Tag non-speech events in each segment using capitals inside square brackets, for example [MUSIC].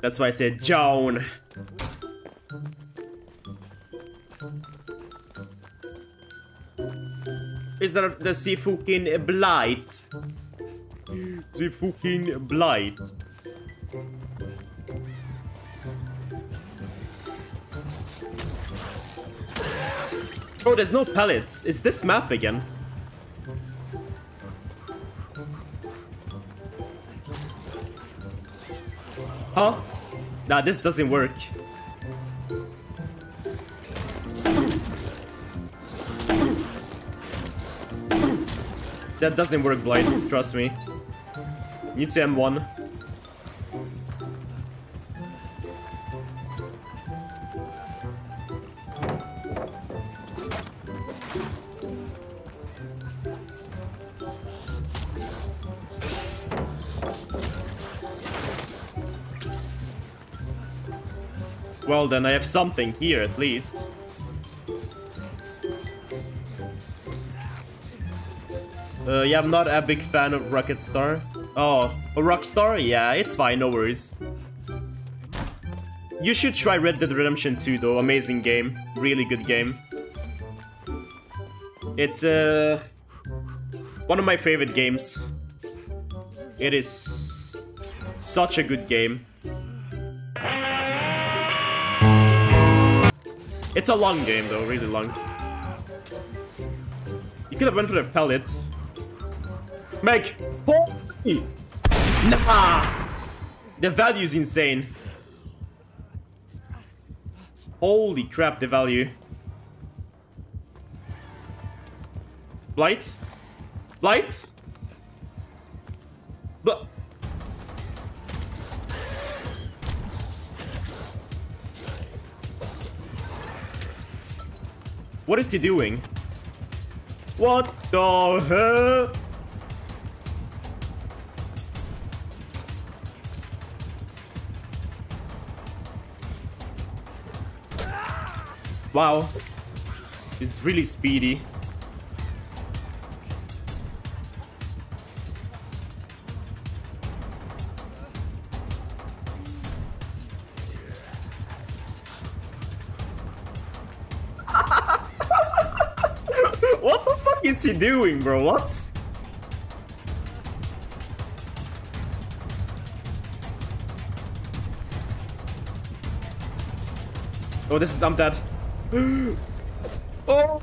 That's why I said Joan. Is that the sea fucking blight? The fucking blight. Oh, there's no pellets. It's this map again. Huh? Nah, this doesn't work. That doesn't work, Blight. Trust me. You to M1. Well, then I have something here at least. Uh, yeah, I'm not a big fan of Rockstar. Oh, a Rockstar? Yeah, it's fine, no worries. You should try Red Dead Redemption 2 though, amazing game. Really good game. It's uh, one of my favorite games. It is such a good game. It's a long game though, really long. You could have went for the pellets. Meg! Holy! Nah! The value's insane. Holy crap, the value. Lights? Lights? What is he doing? What the hell? Wow. He's really speedy. What the fuck is he doing, bro? What? Oh, this is I'm dead. [GASPS] oh.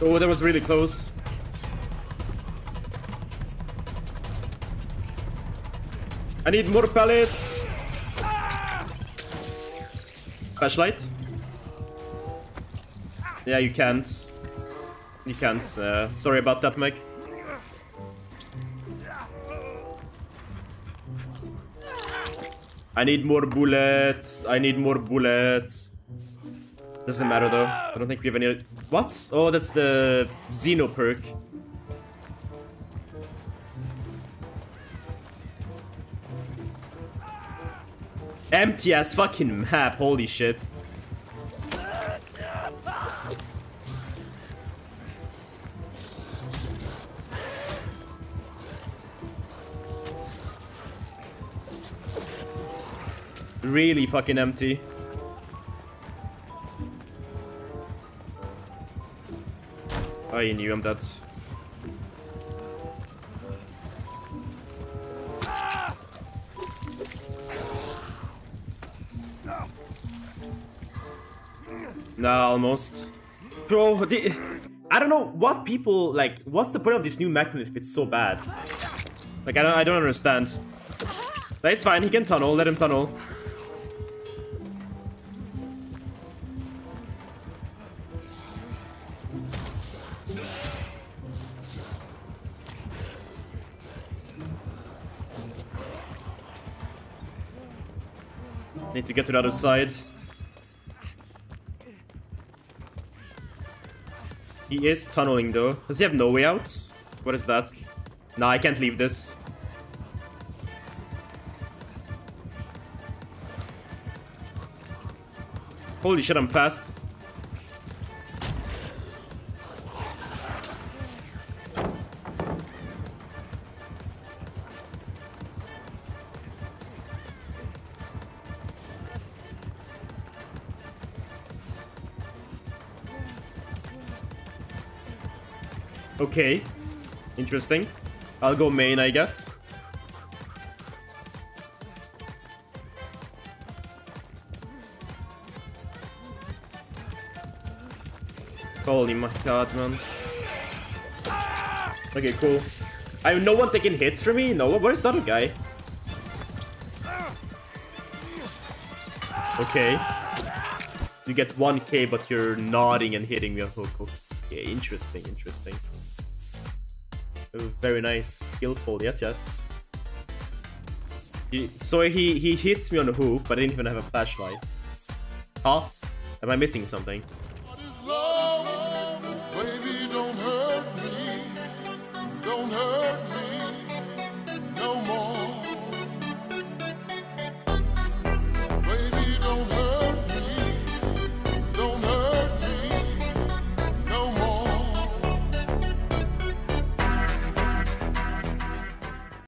Oh, that was really close. I need more pellets. Flashlight. Yeah, you can't. You can't. Uh, sorry about that, Meg. I need more bullets. I need more bullets. Doesn't matter though. I don't think we have any. What? Oh, that's the Xeno perk. Empty as fucking map. Holy shit. Really fucking empty. Oh, I knew him, that's... Almost. Bro, I don't know what people, like, what's the point of this new mechanism if it's so bad? Like, I don't, I don't understand. But it's fine, he can tunnel, let him tunnel. Need to get to the other side. He is tunneling though. Does he have no way out? What is that? Nah, I can't leave this. Holy shit, I'm fast. Okay. Interesting. I'll go main, I guess. Holy my god, man. Okay, cool. I have no one taking hits for me? No, where's that guy? Okay. You get 1k, but you're nodding and hitting me. Okay, interesting, interesting. Very nice, skillful, yes, yes. He, so he, he hits me on the hook, but I didn't even have a flashlight. Huh? Am I missing something?